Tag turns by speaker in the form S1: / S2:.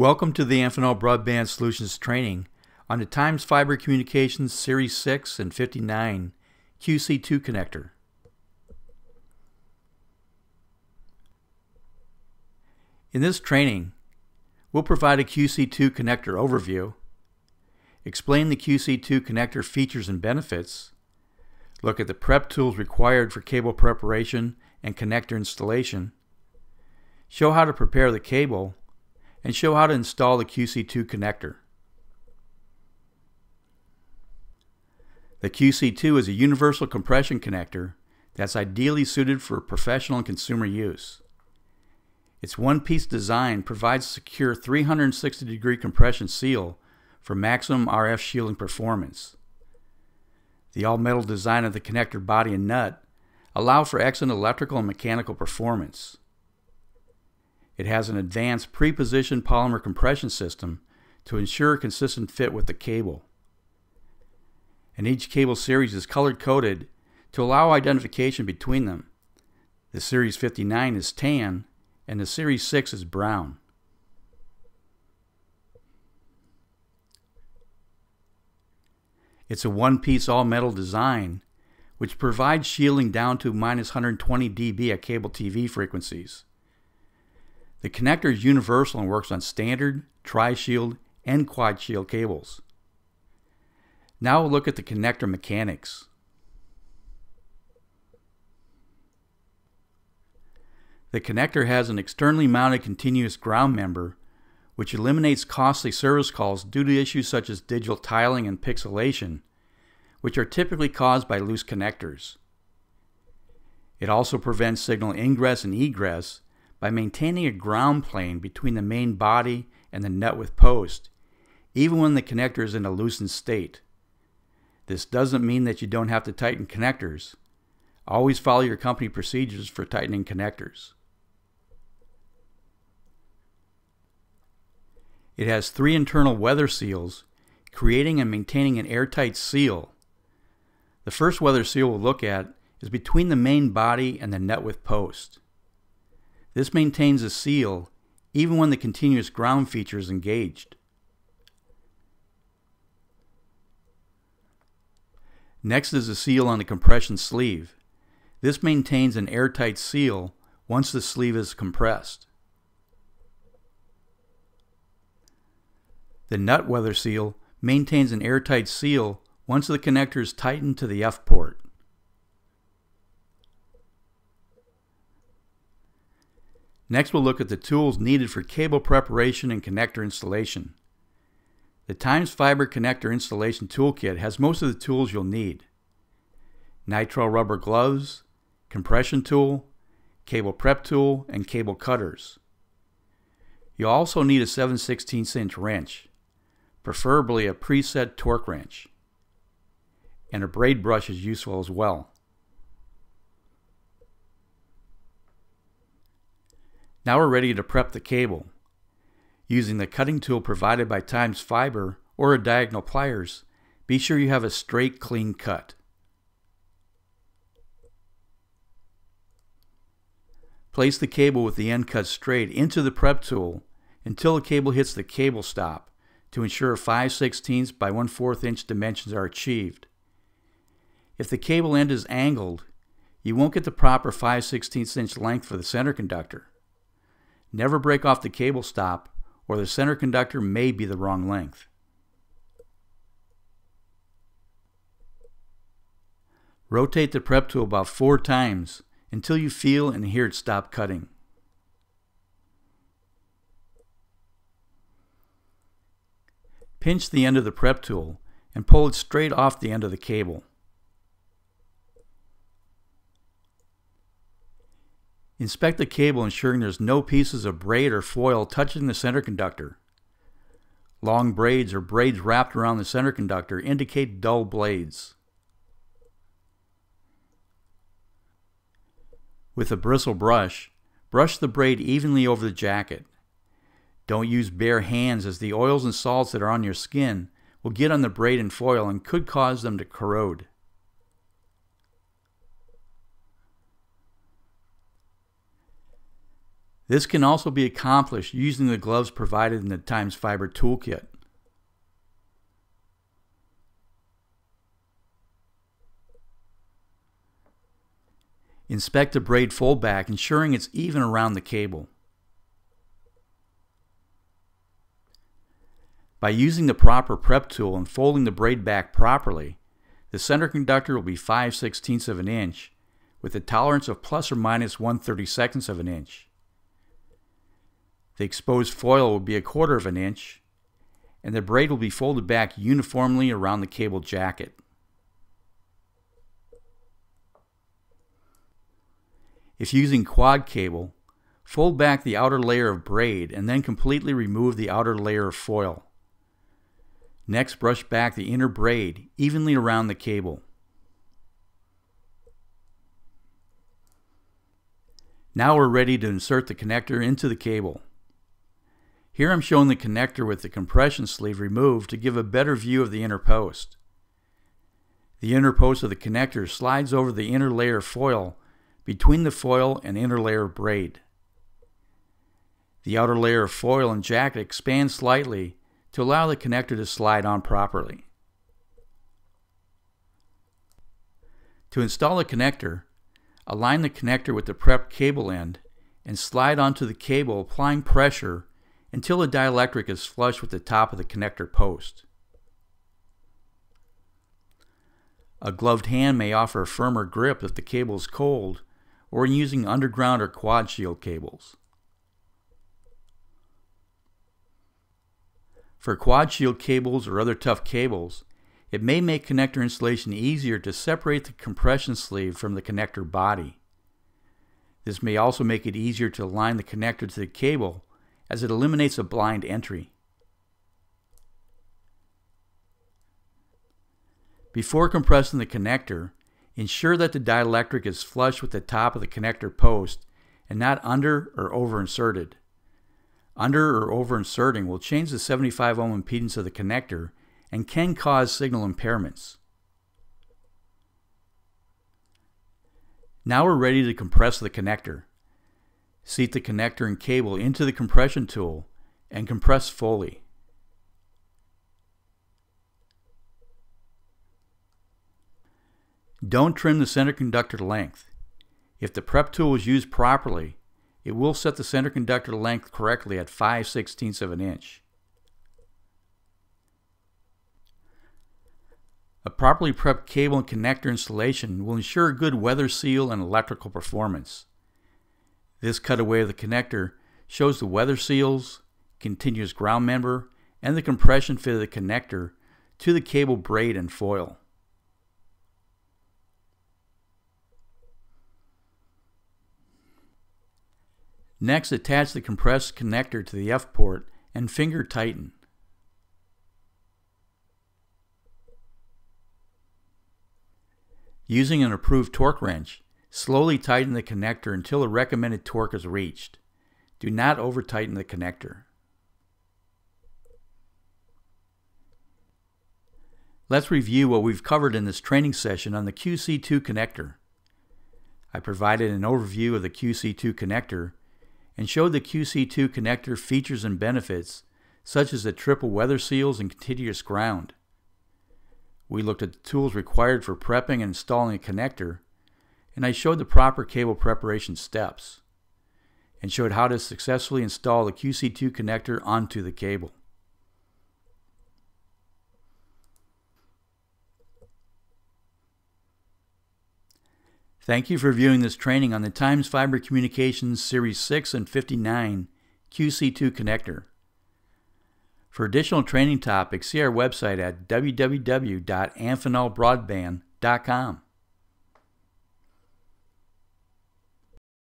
S1: Welcome to the Amphenol Broadband Solutions training on the Times Fiber Communications Series 6 and 59 QC2 connector. In this training, we'll provide a QC2 connector overview, explain the QC2 connector features and benefits, look at the prep tools required for cable preparation and connector installation, show how to prepare the cable, and show how to install the QC2 connector. The QC2 is a universal compression connector that's ideally suited for professional and consumer use. Its one-piece design provides a secure 360 degree compression seal for maximum RF shielding performance. The all-metal design of the connector body and nut allow for excellent electrical and mechanical performance. It has an advanced pre-positioned polymer compression system to ensure consistent fit with the cable. And each cable series is color coded to allow identification between them. The Series 59 is tan and the Series 6 is brown. It's a one-piece all-metal design which provides shielding down to minus 120 dB at cable TV frequencies. The connector is universal and works on standard, tri-shield, and quad-shield cables. Now we'll look at the connector mechanics. The connector has an externally mounted continuous ground member which eliminates costly service calls due to issues such as digital tiling and pixelation, which are typically caused by loose connectors. It also prevents signal ingress and egress by maintaining a ground plane between the main body and the nut with post, even when the connector is in a loosened state. This doesn't mean that you don't have to tighten connectors. Always follow your company procedures for tightening connectors. It has three internal weather seals, creating and maintaining an airtight seal. The first weather seal we'll look at is between the main body and the nut with post. This maintains a seal even when the continuous ground feature is engaged. Next is the seal on the compression sleeve. This maintains an airtight seal once the sleeve is compressed. The nut weather seal maintains an airtight seal once the connector is tightened to the F port. Next we'll look at the tools needed for cable preparation and connector installation. The Times Fiber Connector Installation Toolkit has most of the tools you'll need. Nitrile rubber gloves, compression tool, cable prep tool, and cable cutters. You'll also need a 7 16 inch wrench, preferably a preset torque wrench. And a braid brush is useful as well. Now we're ready to prep the cable. Using the cutting tool provided by Times Fiber or a diagonal pliers, be sure you have a straight, clean cut. Place the cable with the end cut straight into the prep tool until the cable hits the cable stop to ensure 5 16 by 1 4 inch dimensions are achieved. If the cable end is angled, you won't get the proper 5 16 inch length for the center conductor. Never break off the cable stop or the center conductor may be the wrong length. Rotate the prep tool about four times until you feel and hear it stop cutting. Pinch the end of the prep tool and pull it straight off the end of the cable. Inspect the cable ensuring there's no pieces of braid or foil touching the center conductor. Long braids or braids wrapped around the center conductor indicate dull blades. With a bristle brush, brush the braid evenly over the jacket. Don't use bare hands as the oils and salts that are on your skin will get on the braid and foil and could cause them to corrode. This can also be accomplished using the gloves provided in the Times Fiber Toolkit. Inspect the braid fold back, ensuring it's even around the cable. By using the proper prep tool and folding the braid back properly, the center conductor will be 5 16ths of an inch with a tolerance of plus or minus 1 32nds of an inch. The exposed foil will be a quarter of an inch, and the braid will be folded back uniformly around the cable jacket. If using quad cable, fold back the outer layer of braid and then completely remove the outer layer of foil. Next, brush back the inner braid evenly around the cable. Now we're ready to insert the connector into the cable. Here I'm showing the connector with the compression sleeve removed to give a better view of the inner post. The inner post of the connector slides over the inner layer foil between the foil and inner layer braid. The outer layer of foil and jacket expand slightly to allow the connector to slide on properly. To install the connector, align the connector with the prep cable end and slide onto the cable applying pressure until the dielectric is flush with the top of the connector post. A gloved hand may offer a firmer grip if the cable is cold or in using underground or quad shield cables. For quad shield cables or other tough cables, it may make connector installation easier to separate the compression sleeve from the connector body. This may also make it easier to align the connector to the cable as it eliminates a blind entry. Before compressing the connector, Ensure that the dielectric is flush with the top of the connector post and not under or over inserted. Under or over inserting will change the 75 ohm impedance of the connector and can cause signal impairments. Now we're ready to compress the connector. Seat the connector and cable into the compression tool and compress fully. Don't trim the center conductor length. If the prep tool is used properly, it will set the center conductor length correctly at 5 16ths of an inch. A properly prepped cable and connector installation will ensure good weather seal and electrical performance. This cutaway of the connector shows the weather seals, continuous ground member, and the compression fit of the connector to the cable braid and foil. Next, attach the compressed connector to the F port and finger tighten. Using an approved torque wrench, slowly tighten the connector until the recommended torque is reached. Do not over tighten the connector. Let's review what we've covered in this training session on the QC2 connector. I provided an overview of the QC2 connector and showed the QC2 connector features and benefits, such as the triple weather seals and continuous ground. We looked at the tools required for prepping and installing a connector, and I showed the proper cable preparation steps, and showed how to successfully install the QC2 connector onto the cable. Thank you for viewing this training on the Times Fiber Communications Series 6 and 59 QC2 connector. For additional training topics, see our website at www.amphenolbroadband.com.